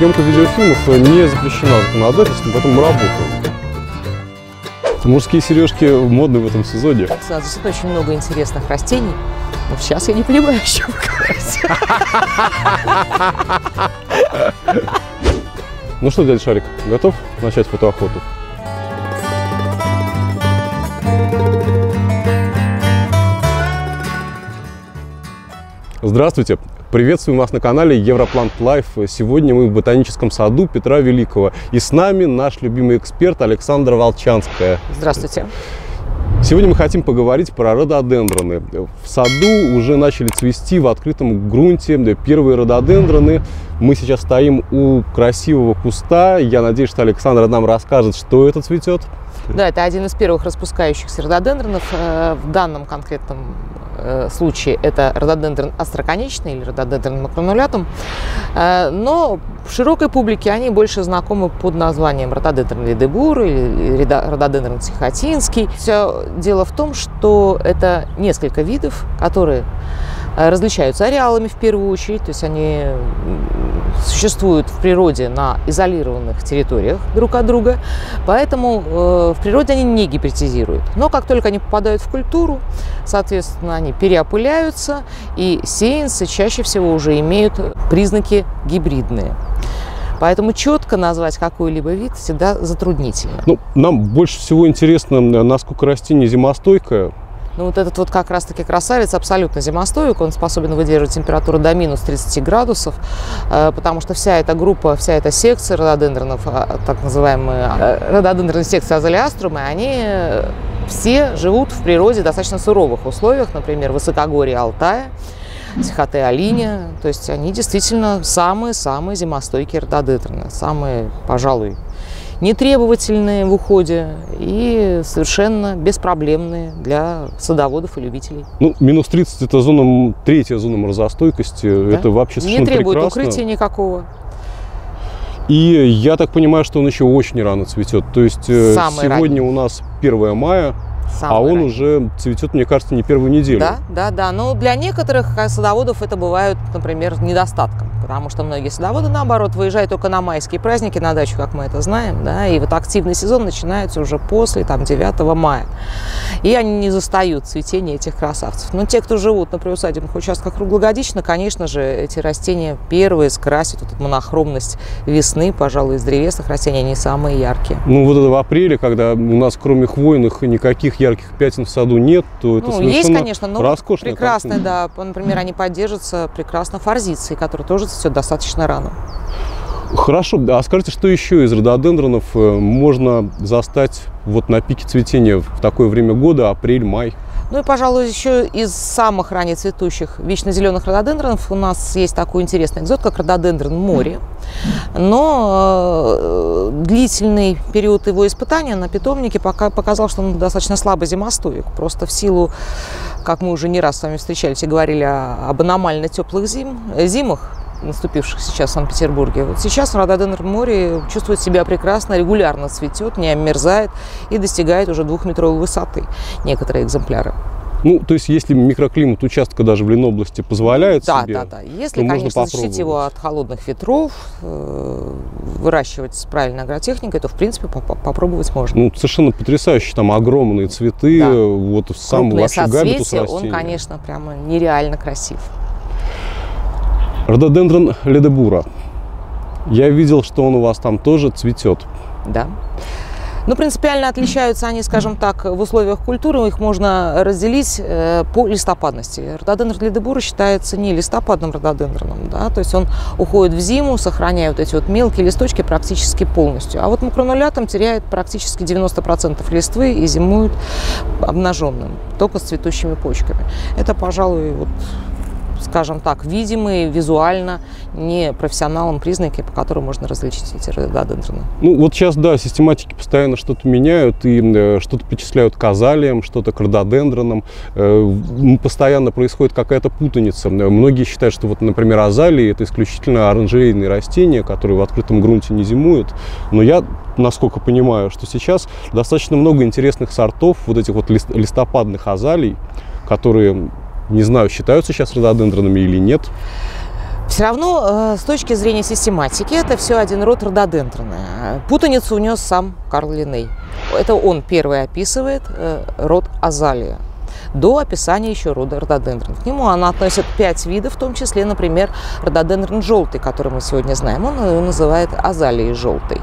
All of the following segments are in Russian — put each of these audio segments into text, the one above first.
съемка видеофильмов не запрещена законодательством, поэтому мы работаем. Мужские сережки модны в этом сезоне. Здесь очень много интересных растений. Но сейчас я не понимаю, с чего Ну что, дядя Шарик, готов начать фотоохоту? Здравствуйте! Приветствуем вас на канале Европлант Лайф. Сегодня мы в ботаническом саду Петра Великого. И с нами наш любимый эксперт Александра Волчанская. Здравствуйте. Сегодня мы хотим поговорить про рододендроны. В саду уже начали цвести в открытом грунте первые рододендроны. Мы сейчас стоим у красивого куста. Я надеюсь, что Александра нам расскажет, что это цветет. Да, это один из первых распускающихся рододендронов. Э, в данном конкретном Э, случае это рододендрон остроконечный или рододендрон макронулятум, э, но в широкой публике они больше знакомы под названием рододендрон ледебур или рододендрон тихотинский. Все дело в том, что это несколько видов, которые различаются ареалами в первую очередь, то есть они существуют в природе на изолированных территориях друг от друга, поэтому в природе они не гибридизируют. Но как только они попадают в культуру, соответственно, они переопыляются, и сеянцы чаще всего уже имеют признаки гибридные. Поэтому четко назвать какой-либо вид всегда затруднительно. Ну, нам больше всего интересно, насколько растение зимостойкое, ну, вот этот вот как раз-таки красавец абсолютно зимостойк, он способен выдерживать температуру до минус 30 градусов, э, потому что вся эта группа, вся эта секция рододендронов, а, так называемые э, рододендроны секции азалиаструмы, они все живут в природе в достаточно суровых условиях, например, высокогорье Алтая, Сихоте Алине, то есть они действительно самые-самые зимостойкие рододендроны, самые, пожалуй, нетребовательные в уходе и совершенно беспроблемные для садоводов и любителей. Ну, минус 30 – это зона, третья зона морозостойкости. Да? Это вообще совершенно Не требует прекрасно. укрытия никакого. И я так понимаю, что он еще очень рано цветет. То есть э, Самый сегодня ранний. у нас 1 мая, Самый а он ранний. уже цветет, мне кажется, не первую неделю. Да, да, да. Но для некоторых садоводов это бывает, например, недостатком потому что многие садоводы, наоборот, выезжают только на майские праздники на дачу, как мы это знаем, да, и вот активный сезон начинается уже после, там, 9 мая. И они не застают цветение этих красавцев. Но те, кто живут на приусадебных участках круглогодично, конечно же, эти растения первые скрасят вот эту монохромность весны, пожалуй, из древесных растений они самые яркие. Ну, вот это в апреле, когда у нас кроме хвойных никаких ярких пятен в саду нет, то это ну, совершенно есть, конечно, но роскошно. Прекрасно, да. Например, они поддержатся прекрасно форзицией, которая тоже все достаточно рано. Хорошо, а скажите, что еще из рододендронов э, можно застать вот на пике цветения в такое время года, апрель, май? Ну и, пожалуй, еще из самых ранее цветущих вечно зеленых рододендронов у нас есть такой интересный экзот, как рододендрон море. Но э, длительный период его испытания на питомнике пока показал, что он достаточно слабо зимостойк. Просто в силу, как мы уже не раз с вами встречались и говорили об аномально теплых зим, зимах, наступивших сейчас в Санкт-Петербурге. Вот сейчас рододендр море чувствует себя прекрасно, регулярно цветет, не обмерзает и достигает уже двухметровой высоты некоторые экземпляры. Ну, то есть, если микроклимат участка даже в Ленобласти позволяет да, себе, Да, да, да. Если, конечно, защитить его от холодных ветров, э, выращивать с правильной агротехникой, то, в принципе, попробовать можно. Ну, совершенно потрясающие там огромные цветы, да. вот в самом вообще габитус растения. он, конечно, прямо нереально красив. Рододендрон ледебура. Я видел, что он у вас там тоже цветет. Да. Но ну, принципиально отличаются они, скажем так, в условиях культуры. Их можно разделить э, по листопадности. Рододендрон ледебура считается не листопадным рододендроном. Да? То есть он уходит в зиму, сохраняя вот эти вот мелкие листочки практически полностью. А вот макронулятом теряет практически 90% листвы и зимует обнаженным, только с цветущими почками. Это, пожалуй, вот скажем так, видимые визуально не профессионалам признаки, по которым можно различить эти рододендроны. Ну вот сейчас, да, систематики постоянно что-то меняют и э, что-то причисляют к азалиям, что-то к рододендронам. Э, постоянно происходит какая-то путаница. Многие считают, что вот, например, азалии это исключительно оранжерейные растения, которые в открытом грунте не зимуют. Но я насколько понимаю, что сейчас достаточно много интересных сортов вот этих вот листопадных азалий, которые не знаю, считаются сейчас рододендронами или нет. Все равно, э, с точки зрения систематики, это все один род рододендроны. Путаницу унес сам Карл Линей. Это он первый описывает э, род азалия до описания еще рода рододендрон. К нему она относит пять видов, в том числе, например, рододендрон желтый, который мы сегодня знаем. Он его называет азалией желтой.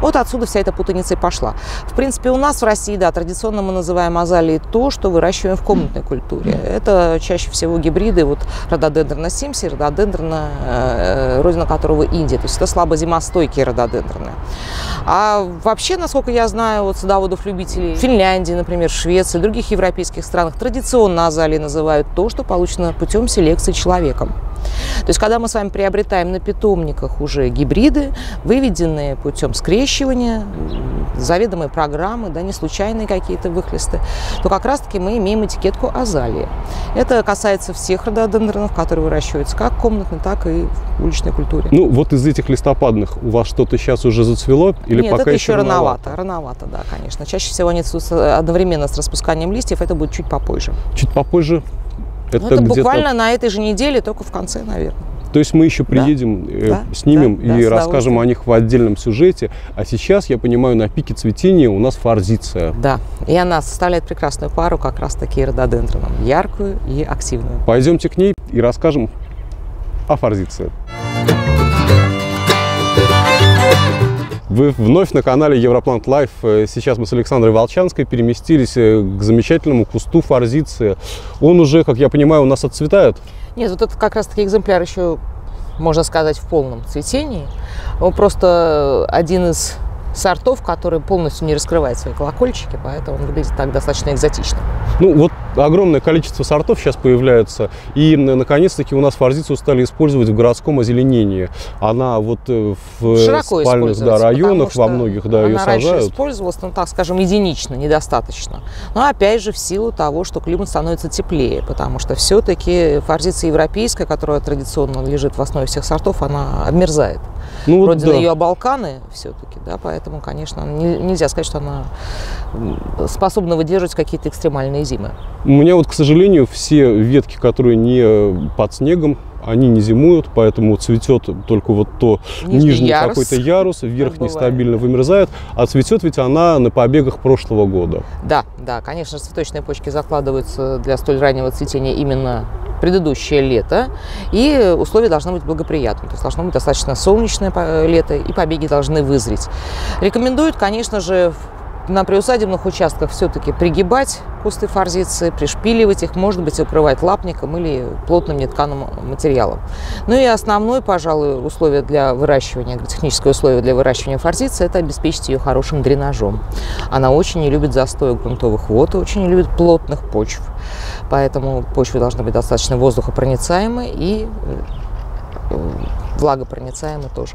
Вот отсюда вся эта путаница и пошла. В принципе, у нас в России, да, традиционно мы называем азалией то, что выращиваем в комнатной культуре. Это чаще всего гибриды вот рододендрона симси, рододендрона, э, родина которого Индия. То есть это слабозимостойкие рододендроны. А вообще, насколько я знаю, вот садоводов-любителей Финляндии, например, Швеции, других европейских странах традиционно азалии называют то, что получено путем селекции человеком. То есть, когда мы с вами приобретаем на питомниках уже гибриды, выведенные путем скрещивания, заведомые программы, да, не случайные какие-то выхлесты, то как раз-таки мы имеем этикетку азалия. Это касается всех рододендронов, которые выращиваются как комнатно, так и в уличной культуре. Ну, вот из этих листопадных у вас что-то сейчас уже зацвело или Нет, пока это еще рановато? рановато. Рановато, да, конечно. Чаще всего они одновременно с распусканием листьев, это будет чуть попозже. Чуть попозже? Это, это буквально на этой же неделе, только в конце, наверное. То есть мы еще приедем, э, да, снимем да, и да, расскажем о них в отдельном сюжете. А сейчас, я понимаю, на пике цветения у нас форзиция. Да, и она составляет прекрасную пару как раз таки рододендроном, яркую и активную. Пойдемте к ней и расскажем о форзиции. Вы вновь на канале Европлант Лайф. Сейчас мы с Александрой Волчанской переместились э, к замечательному кусту форзиции. Он уже, как я понимаю, у нас отцветает? Нет, вот это как раз-таки экземпляр еще, можно сказать, в полном цветении. Он просто один из сортов, который полностью не раскрывает свои колокольчики, поэтому он выглядит так достаточно экзотично. Ну вот огромное количество сортов сейчас появляется, и наконец-таки у нас форзицию стали использовать в городском озеленении. Она вот э, в Широко спальных да, районах во многих да, ее раньше сажают. использовалась, ну так скажем, единично, недостаточно. Но опять же в силу того, что климат становится теплее, потому что все-таки форзиция европейская, которая традиционно лежит в основе всех сортов, она обмерзает. Ну, Родина да. ее Балканы все-таки, да, поэтому, конечно, не, нельзя сказать, что она способна выдерживать какие-то экстремальные зимы. У меня вот, к сожалению, все ветки, которые не под снегом, они не зимуют, поэтому цветет только вот то нижний, нижний какой-то ярус, верхний стабильно вымерзает, а цветет ведь она на побегах прошлого года. Да, да, конечно, цветочные почки закладываются для столь раннего цветения именно предыдущее лето, и условия должны быть благоприятны. То есть должно быть достаточно солнечное лето, и побеги должны вызреть. Рекомендуют, конечно же, на приусадебных участках все-таки пригибать кусты форзиции, пришпиливать их, может быть, укрывать лапником или плотным нетканым материалом. Ну и основное, пожалуй, условие для выращивания, техническое условие для выращивания форзиции – это обеспечить ее хорошим дренажом. Она очень не любит застоя грунтовых вод, очень не любит плотных почв. Поэтому почвы должны быть достаточно воздухопроницаемы и э, влагопроницаемы тоже.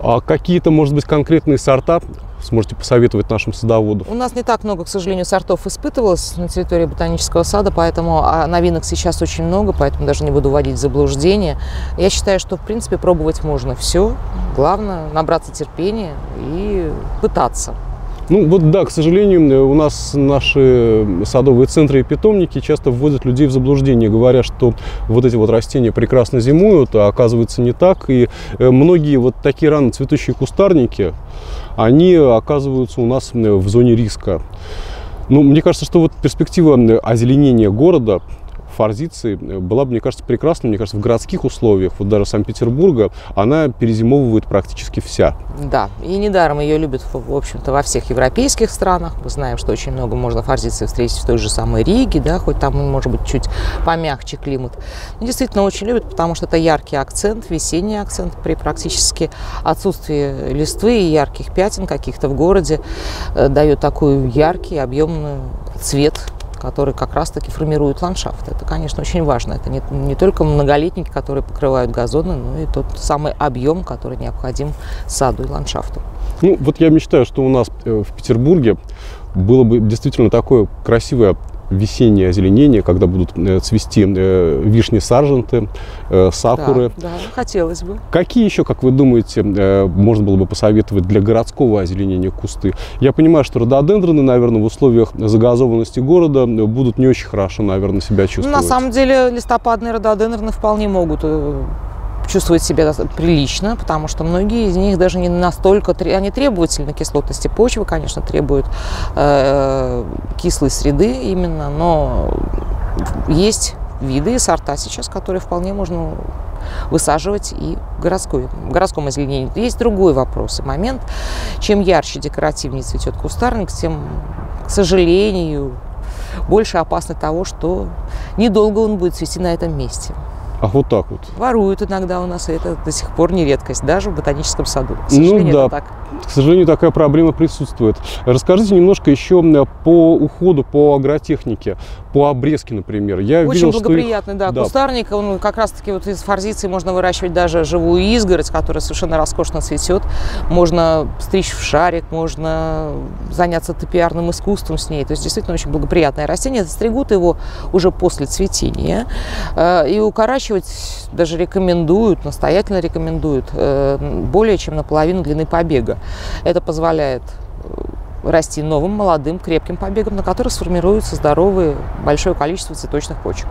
А какие-то, может быть, конкретные сорта сможете посоветовать нашим садоводам? У нас не так много, к сожалению, сортов испытывалось на территории ботанического сада, поэтому а новинок сейчас очень много, поэтому даже не буду вводить в заблуждение. Я считаю, что, в принципе, пробовать можно все. Главное – набраться терпения и пытаться. Ну вот да, к сожалению, у нас наши садовые центры и питомники часто вводят людей в заблуждение, говоря, что вот эти вот растения прекрасно зимуют, а оказывается не так. И многие вот такие рано цветущие кустарники, они оказываются у нас в зоне риска. Ну, мне кажется, что вот перспектива озеленения города форзиции была бы, мне кажется, прекрасна. Мне кажется, в городских условиях, вот даже Санкт-Петербурга, она перезимовывает практически вся. Да, и недаром ее любят, в общем-то, во всех европейских странах. Мы знаем, что очень много можно форзиции встретить в той же самой Риге, да, хоть там, может быть, чуть помягче климат. Но действительно очень любят, потому что это яркий акцент, весенний акцент при практически отсутствии листвы и ярких пятен каких-то в городе дает такой яркий, объемный цвет который как раз-таки формирует ландшафт. Это, конечно, очень важно. Это не, не только многолетники, которые покрывают газоны, но и тот самый объем, который необходим саду и ландшафту. Ну, вот я мечтаю, что у нас в Петербурге было бы действительно такое красивое весеннее озеленение, когда будут цвести вишни сарженты, сакуры. Да, да, хотелось бы. Какие еще, как вы думаете, можно было бы посоветовать для городского озеленения кусты? Я понимаю, что рододендроны, наверное, в условиях загазованности города будут не очень хорошо, наверное, себя чувствовать. На самом деле листопадные рододендроны вполне могут чувствуют себя прилично, потому что многие из них даже не настолько, они требовательны кислотности почвы, конечно, требуют э, кислой среды именно, но есть виды и сорта сейчас, которые вполне можно высаживать и в, городской, в городском озеленении. Есть другой вопрос и момент. Чем ярче, декоративнее цветет кустарник, тем, к сожалению, больше опасно того, что недолго он будет цвести на этом месте. А вот так вот. Воруют иногда у нас, и это до сих пор не редкость, даже в ботаническом саду. К ну да, так. к сожалению, такая проблема присутствует. Расскажите немножко еще по уходу, по агротехнике, по обрезке, например. Я Очень видел, благоприятный, их... да, да. Кустарник, он как раз-таки вот из форзиции можно выращивать даже живую изгородь, которая совершенно роскошно цветет. Можно стричь в шарик, можно заняться топиарным искусством с ней. То есть действительно очень благоприятное растение. Стригут его уже после цветения э, и укорачивают наращивать даже рекомендуют, настоятельно рекомендуют э, более чем наполовину длины побега. Это позволяет э, расти новым, молодым, крепким побегом, на которых сформируется здоровое большое количество цветочных почек.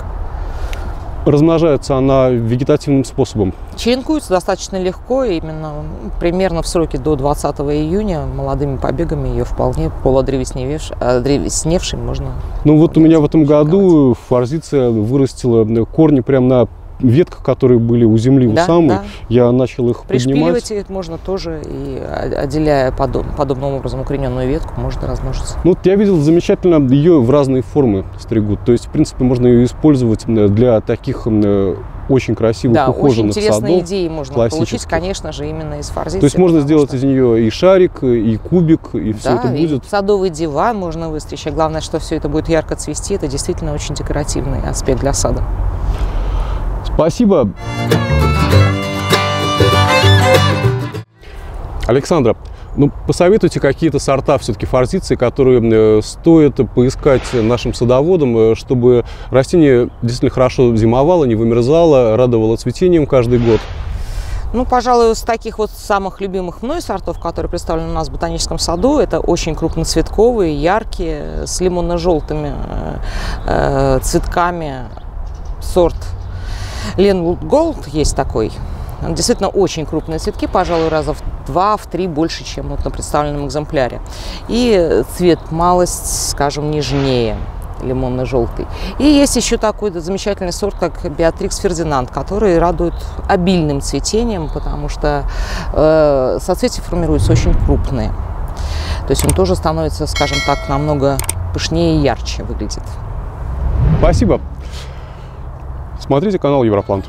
Размножается она вегетативным способом? Черенкуется достаточно легко, именно примерно в сроке до 20 июня молодыми побегами ее вполне полуодревесневшей можно... Ну вот у меня в этом году форзиция вырастила корни прямо на ветках, которые были у земли да, у самой, да. я начал их Пришпиливать поднимать. можно тоже, и отделяя подоб, подобным образом укорененную ветку, можно размножиться. Ну, вот я видел замечательно ее в разные формы стригут. То есть, в принципе, можно ее использовать для таких очень красивых, да, ухоженных очень интересные садов, идеи можно получить, конечно же, именно из форзиции. То есть можно сделать что... из нее и шарик, и кубик, и все да, это будет. И садовый диван можно выстричь. А главное, что все это будет ярко цвести. Это действительно очень декоративный аспект для сада. Спасибо. Александра, ну, посоветуйте какие-то сорта все-таки форзиции, которые э, стоит поискать нашим садоводам, э, чтобы растение действительно хорошо зимовало, не вымерзало, радовало цветением каждый год. Ну, пожалуй, из таких вот самых любимых мной сортов, которые представлены у нас в ботаническом саду, это очень крупноцветковые, яркие, с лимонно-желтыми э, цветками сорт Ленвуд Голд есть такой. Действительно очень крупные цветки, пожалуй, раза в два, в три больше, чем вот на представленном экземпляре. И цвет малость, скажем, нежнее лимонно-желтый. И есть еще такой замечательный сорт, как Беатрикс Фердинанд, который радует обильным цветением, потому что э, соцветия формируются очень крупные. То есть он тоже становится, скажем так, намного пышнее и ярче выглядит. Спасибо. Смотрите канал Европлант.